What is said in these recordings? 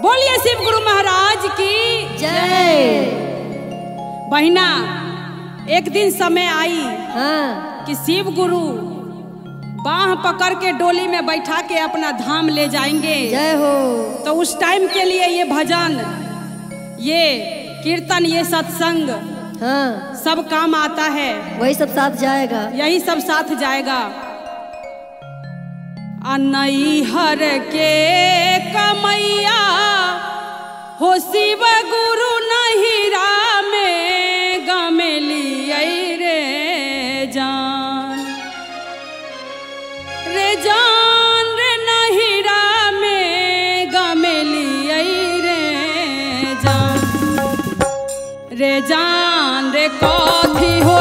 बोलिए शिव गुरु महाराज की जय। बहिना एक दिन समय आई हाँ। कि शिव गुरु बाह पकड़ के डोली में बैठा के अपना धाम ले जाएँगे। जय हो। तो उस टाइम के लिए ये भजन ये कीर्तन ये सत्संग हाँ। सब काम आता है। वही सब साथ जाएगा। यही सब साथ जाएगा। अनई हर के कमैया। हो शिव गुरु नहिरा में गमेली रे जान। रे जान रे नहिरा में गमेली रे जान। रे जान रे कथी हो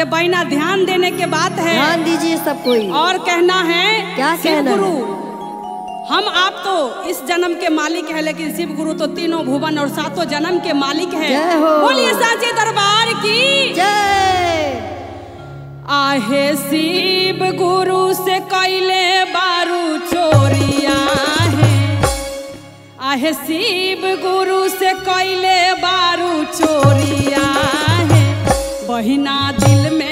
से बैना ध्यान देने के बात है। ध्यान दीजिए सब कोई। और कहना है क्या शिव गुरु हम आप तो इस जन्म के मालिक है लेकिन शिव गुरु तो तीनों भुवन और सातों जन्म के मालिक है। बोलिए साचे दरबार की। जय। आहे शिव गुरु से कैले बारू चोरिया है। आहे शिव गुरु से कैले बारू चोरिया बहिना दिल में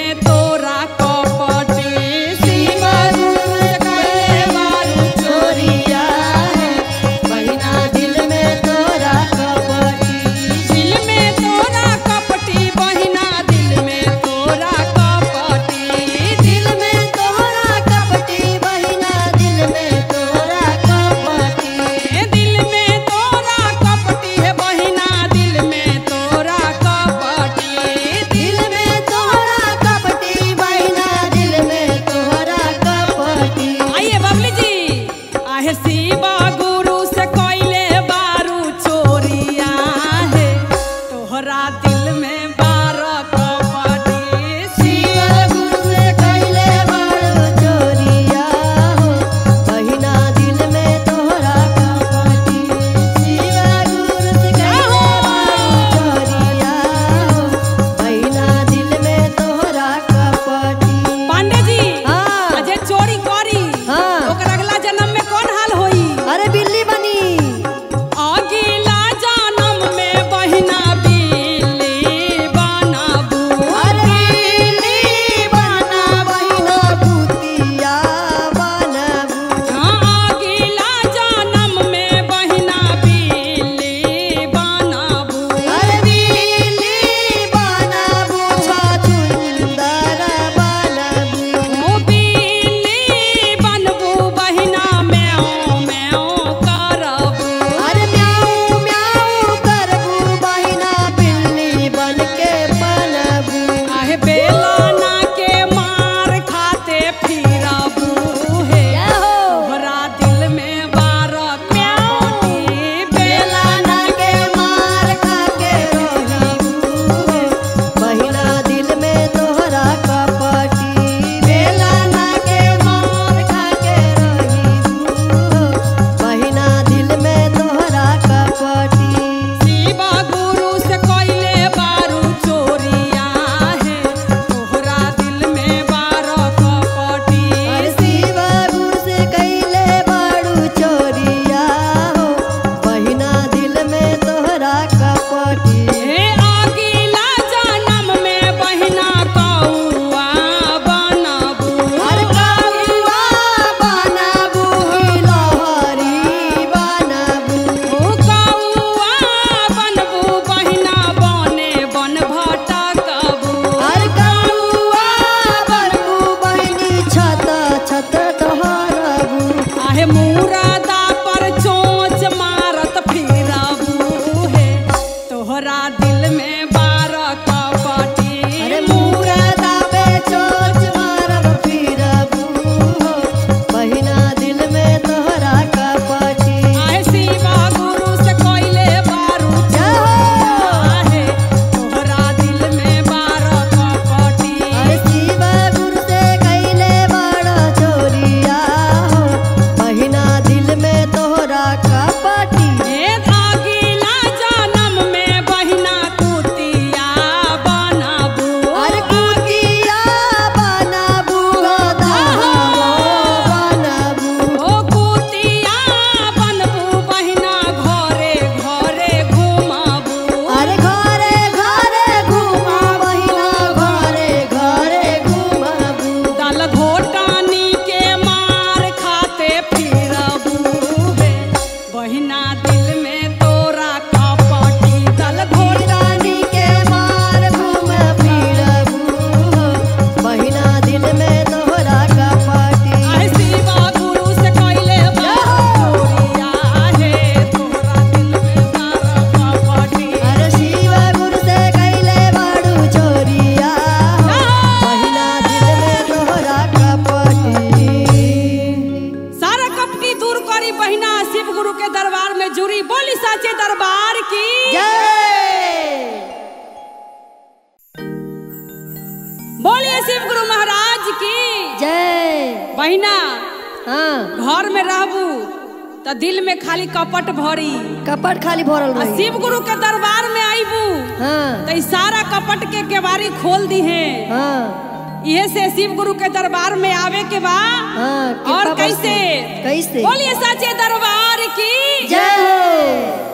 कपट भरी। कपट खाली भरल रही। शिव गुरु के दरबार में आईबू। हाँ। तो सारा कपट के केवारी खोल दी है। हाँ। ये से शिव गुरु के दरबार में आवे के बा। हाँ, और कैसे? कैसे? बोलिए सचे दरबार की। जय हो।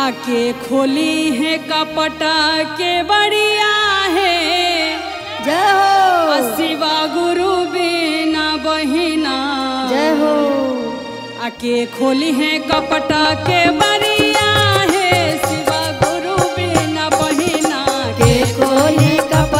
आके खोली है कपट के बढ़िया है। जय हो। शिवा गुरु बिना बहिन के खोली है कपटा के बरिया है शिवा गुरु बिना बहिना के खोली कप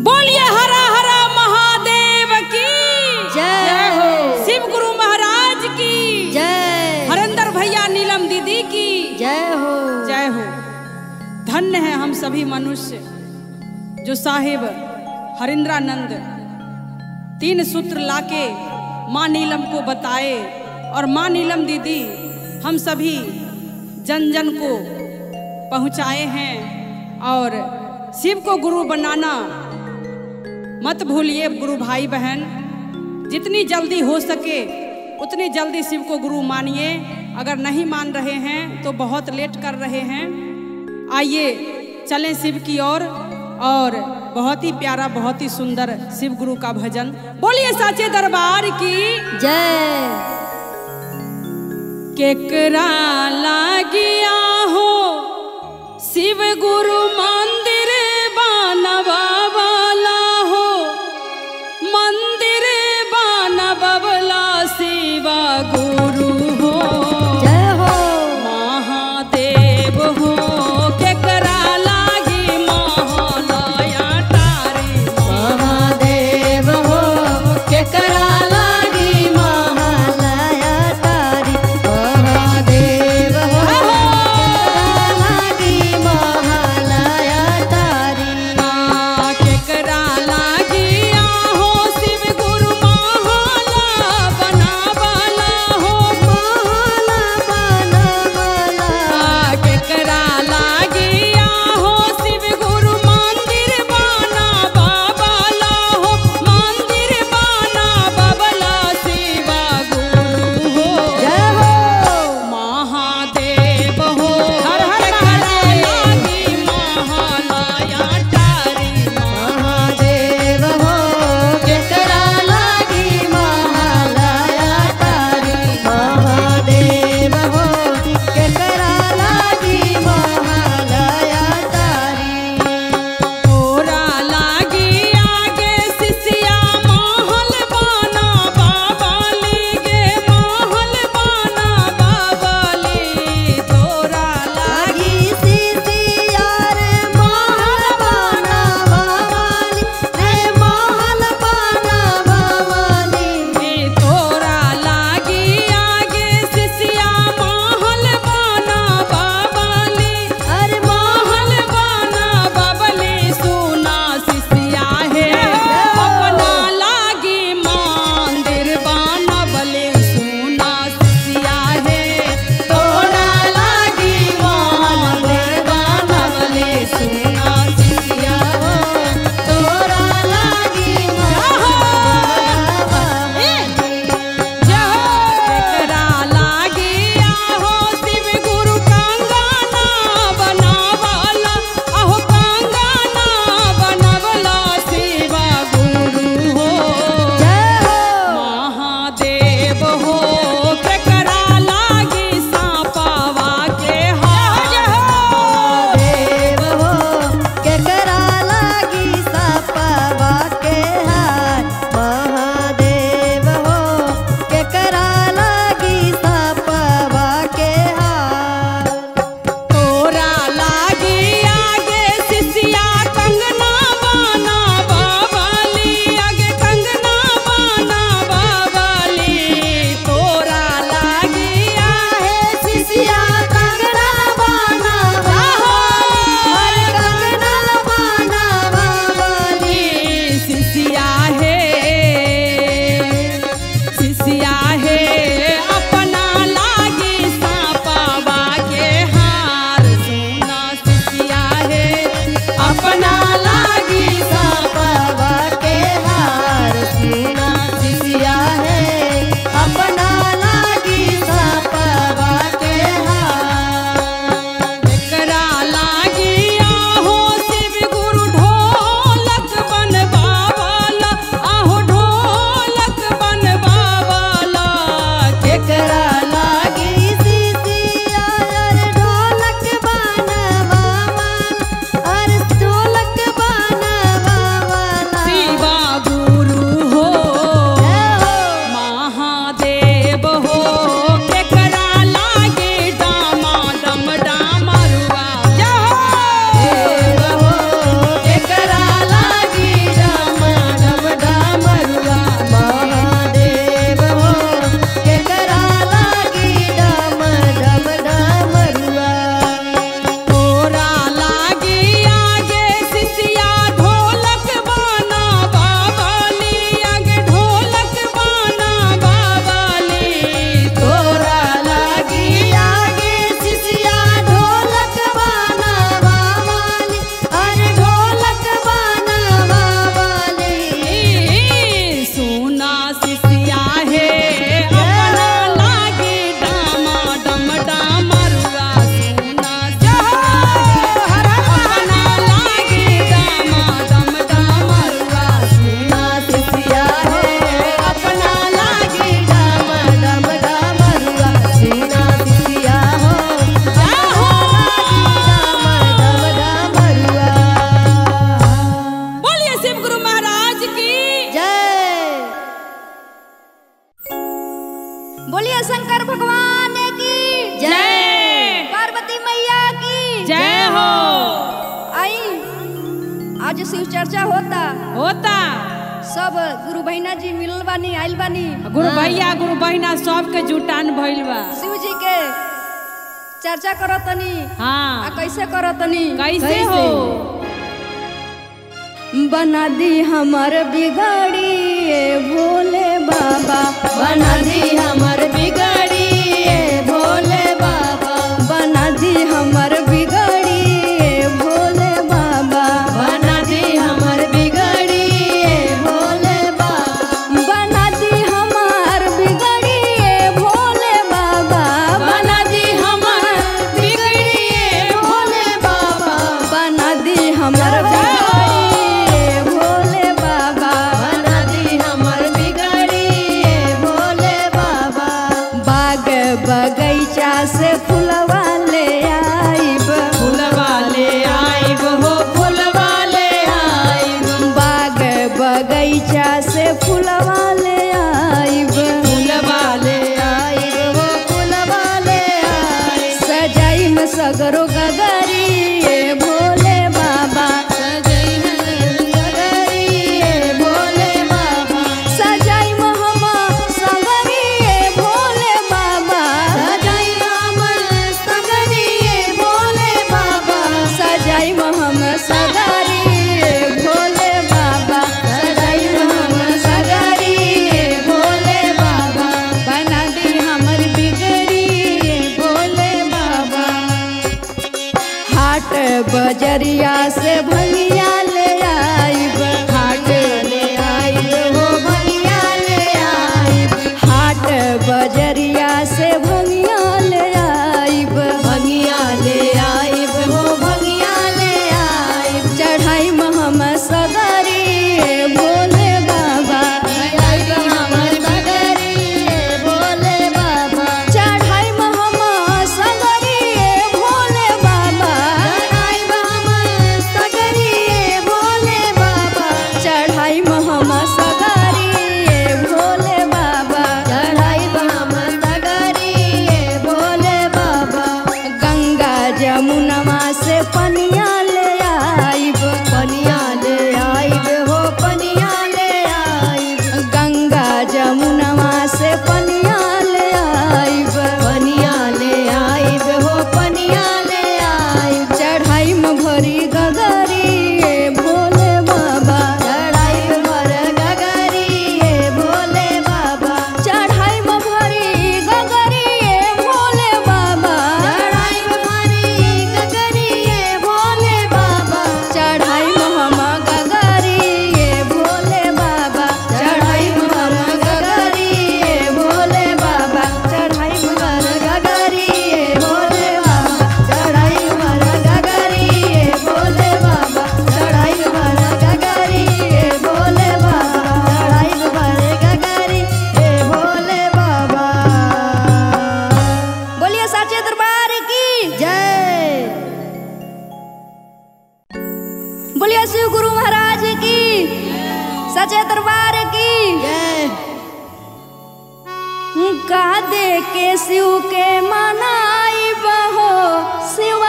बोलिए हरा हरा महादेव की। जय हो। शिव गुरु महाराज की। जय। हरंदर भैया नीलम दीदी की। जय हो। जय हो। धन्य है हम सभी मनुष्य जो साहिब हरिंद्रानंद तीन सूत्र लाके माँ नीलम को बताए और माँ नीलम दीदी हम सभी जन जन को पहुँचाए हैं और शिव को गुरु बनाना मत भूलिए गुरु भाई बहन। जितनी जल्दी हो सके उतनी जल्दी शिव को गुरु मानिए। अगर नहीं मान रहे हैं तो बहुत लेट कर रहे हैं। आइए चलें शिव की ओर। और बहुत ही प्यारा बहुत ही सुंदर शिव गुरु का भजन। बोलिए साचे दरबार की जय। केकरा लागिया हो शिव गुरु मंदिर तनी हाँ। कैसे कर तनी कैसे? हो? बना दी हमार बिगाड़ी भोले बाबा। बना दी हमार बिगाड़ी। साचे दरबार की। जय। शिव गुरु महाराज की। सचे दरबार की। जय। का दे के शिव के मनाई बहो। शिव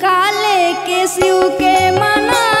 काले के शिव के मना